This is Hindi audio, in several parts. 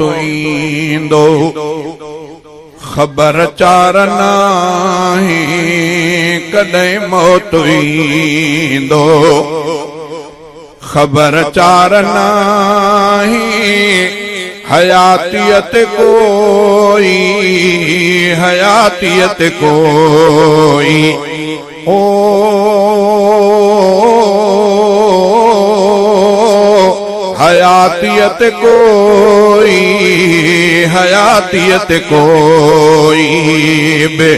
तो ख़बर चार नाहे कॾहिं मौत ईंदो ख़बर चार नाहे हयातियत कोई हयातियत कोई हयातियत कोई हयातियत कोई बे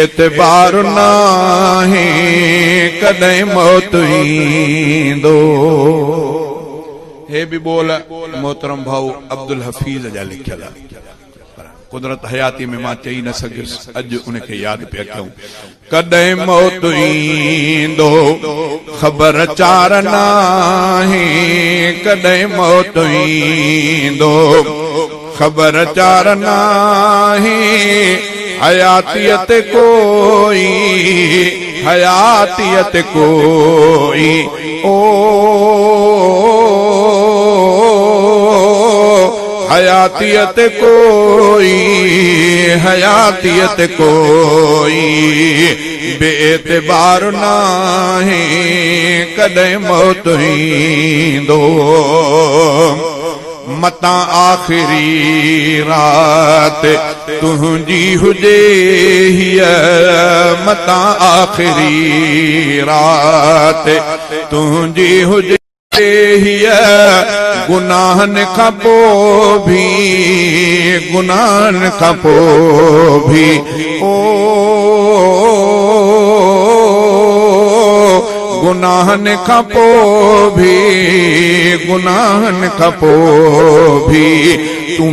एतबार नाहे कद मौत दो हे भी बोल मोहतरम भाऊ अब्दुल हफ़ीज़ जा लिखियल आहे कुदरत हयाती में मां चई न सघियुसि अॼु उनखे यादि पिया कयूं कॾहिं मौत ईंदो ख़बर चार नाहे कॾहिं मौत ईंदो ख़बर चार नाहे हयातीअ ते कोई हयातीअ ते कोई ओ हया हयातियत कोई हयातियत कोई बेतबार ना कद कॾहिं मौत ईंदो मता आख़िरी रात तुझी हुजे हीअ आख़िरी रात तुझी हुजे गुनाहनि खां पोइ बि गुनाहनि खां पोइ बि ओ गुनाहनि खां पोइ बि गुनाहनि खां पोइ बि तूं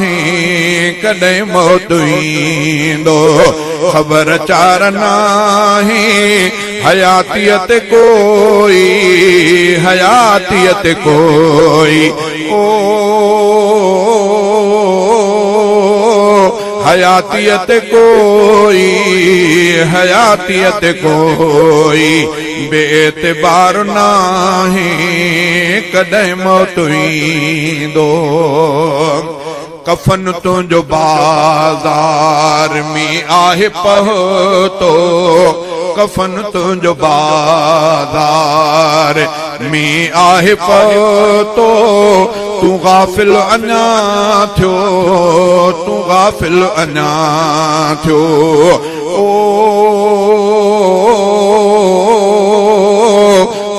कॾहिं मोत ईंदो खबर चार नाही हयातियत कोई हयातियत कोई ओ हयातियत कोई हयातियत कोई बेत बार नाही कॾहिं मौत ईंदो कफ़न तुंहिंजो बाज़ार में आहे पहुतो कफन तुंहिंजो बाज़ार में आहे पहुतो तूं गाफ़िल अञा थियो तूं गाफ़िल अञा थियो ओ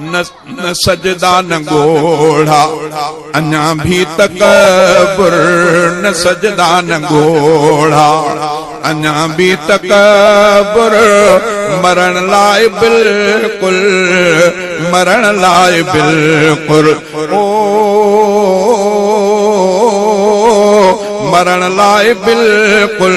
न सजदा न गोड़ा अञा बि त कबुर न सजदा न गोड़ा अञा बि त कबुर मरण लाइ बिल्कुल मरण लाइ बिल्कुल ओ मरण लाइ बिल्कुल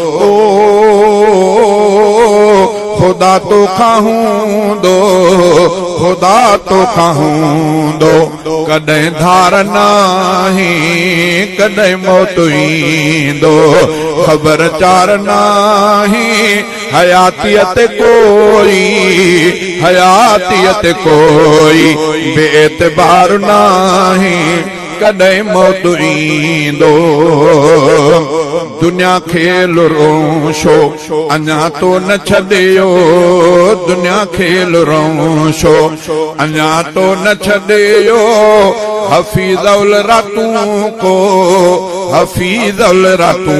खुदा तो खाऊं दो खुदा तो खाऊं दो कद धार नाहे कॾहिं मौत दो ख़बर चार नाहे हयातियत कोई हयातियत कोई बेतबार नाहे कॾहिं ईंदो दुनिया खे लुरो छो अञा तो न छॾियो दुनिया खे लुरो छो अञा तो न छॾे हफ़ी दौल रातूं हफ़ी दौल रातू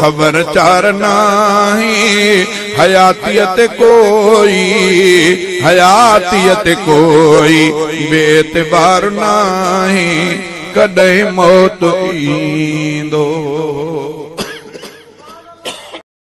खबर चार नाही हयातियत कोई हयातियत कोई बेत बार नाही कॾहिं मौत ईंदो